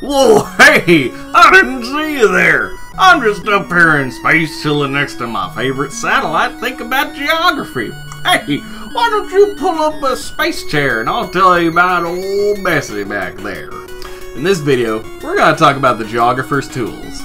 Whoa, hey! I didn't see you there! I'm just up here in space chilling next to my favorite satellite thinking about geography. Hey, why don't you pull up a space chair and I'll tell you about old Bessie back there. In this video, we're going to talk about the geographer's tools.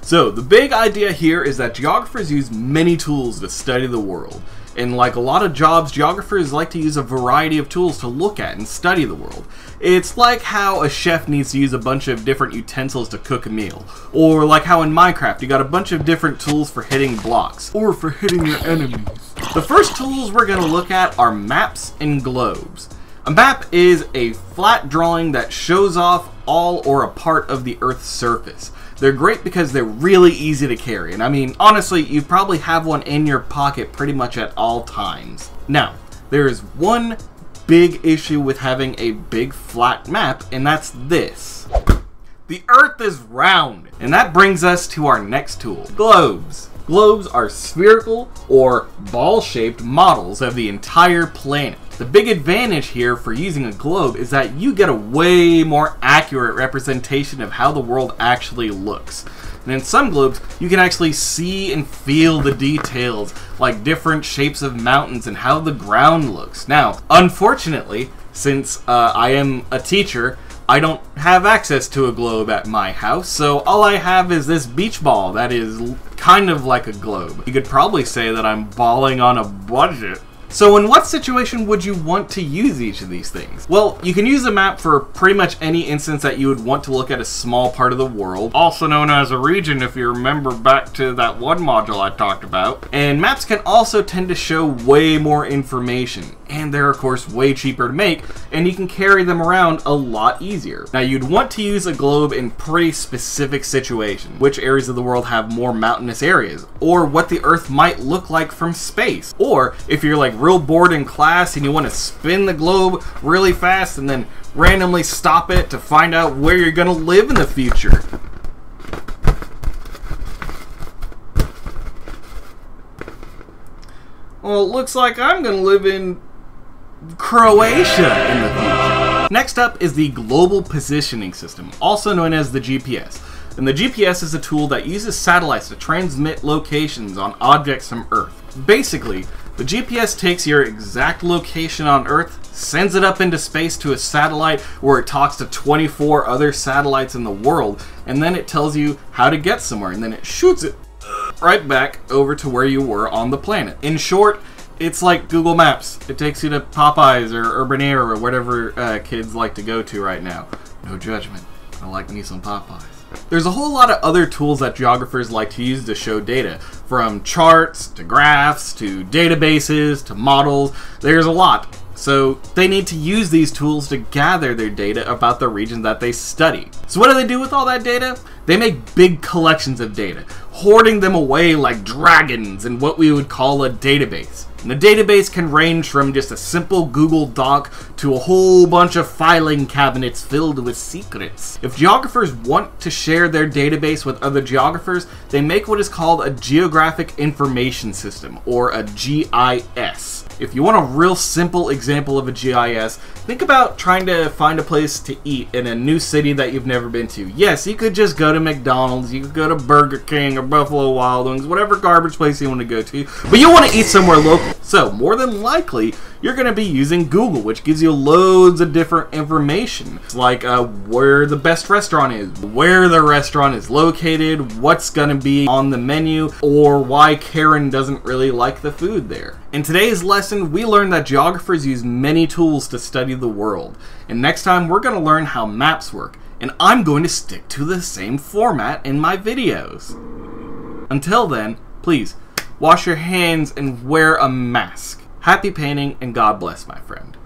So, the big idea here is that geographers use many tools to study the world. And like a lot of jobs, geographers like to use a variety of tools to look at and study the world. It's like how a chef needs to use a bunch of different utensils to cook a meal. Or like how in Minecraft you got a bunch of different tools for hitting blocks. Or for hitting your enemies. The first tools we're going to look at are maps and globes. A map is a flat drawing that shows off all or a part of the Earth's surface. They're great because they're really easy to carry, and I mean, honestly, you probably have one in your pocket pretty much at all times. Now, there is one big issue with having a big flat map, and that's this. The Earth is round! And that brings us to our next tool, globes. Globes are spherical or ball-shaped models of the entire planet. The big advantage here for using a globe is that you get a way more accurate representation of how the world actually looks. And in some globes, you can actually see and feel the details, like different shapes of mountains and how the ground looks. Now, unfortunately, since uh, I am a teacher, I don't have access to a globe at my house, so all I have is this beach ball that is kind of like a globe. You could probably say that I'm balling on a budget. So in what situation would you want to use each of these things? Well, you can use a map for pretty much any instance that you would want to look at a small part of the world, also known as a region if you remember back to that one module I talked about. And maps can also tend to show way more information, and they're of course way cheaper to make, and you can carry them around a lot easier. Now you'd want to use a globe in pretty specific situations, which areas of the world have more mountainous areas, or what the earth might look like from space, or if you're like real bored in class and you want to spin the globe really fast and then randomly stop it to find out where you're going to live in the future. Well, it looks like I'm going to live in Croatia in the future. Next up is the Global Positioning System, also known as the GPS. And the GPS is a tool that uses satellites to transmit locations on objects from Earth. Basically, the GPS takes your exact location on Earth, sends it up into space to a satellite where it talks to 24 other satellites in the world, and then it tells you how to get somewhere, and then it shoots it right back over to where you were on the planet. In short, it's like Google Maps. It takes you to Popeyes or Urban Air or whatever uh, kids like to go to right now. No judgment. I like me some Popeyes. There's a whole lot of other tools that geographers like to use to show data, from charts to graphs to databases to models. There's a lot. So they need to use these tools to gather their data about the region that they study. So what do they do with all that data? They make big collections of data, hoarding them away like dragons in what we would call a database. And the database can range from just a simple Google Doc to a whole bunch of filing cabinets filled with secrets. If geographers want to share their database with other geographers, they make what is called a Geographic Information System, or a GIS. If you want a real simple example of a GIS, think about trying to find a place to eat in a new city that you've never been to. Yes, you could just go to McDonald's, you could go to Burger King or Buffalo Wild Wings, whatever garbage place you want to go to, but you want to eat somewhere local. So, more than likely, you're going to be using Google, which gives you loads of different information. Like uh, where the best restaurant is, where the restaurant is located, what's going to be on the menu, or why Karen doesn't really like the food there. In today's lesson, we learned that geographers use many tools to study the world. And next time, we're going to learn how maps work. And I'm going to stick to the same format in my videos. Until then, please, wash your hands and wear a mask. Happy painting and God bless, my friend.